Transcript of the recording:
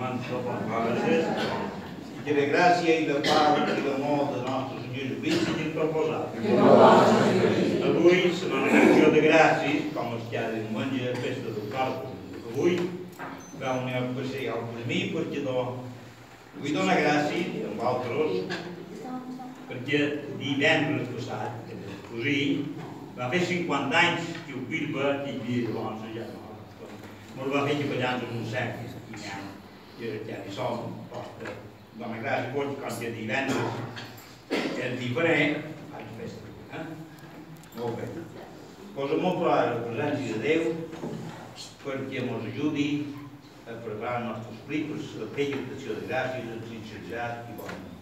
Bona tarda, irmãos, gràcies. Que la gràcia i la pau i l'amor de nostre Senyor Jesucrist siguin proposats. Avui, la acció de gràcies, com es ja diumenge, festa del Corpus, avui, va una especial per mi, perquè do, vull donar gràcies, amb altres, perquè divendres passat, que és cosí, va fer 50 anys que el Bilba i havia de ja no. Me'l va fer capellans en un sec, i i ara ja som, posta, dona gràcies, pot com que divendres és diferent, faig festa. Eh? Molt bé. Posa molt clar la presència de Déu perquè ens ajudi a preparar el nostre esperit per la feia acció de gràcies, amb sinceritat i bon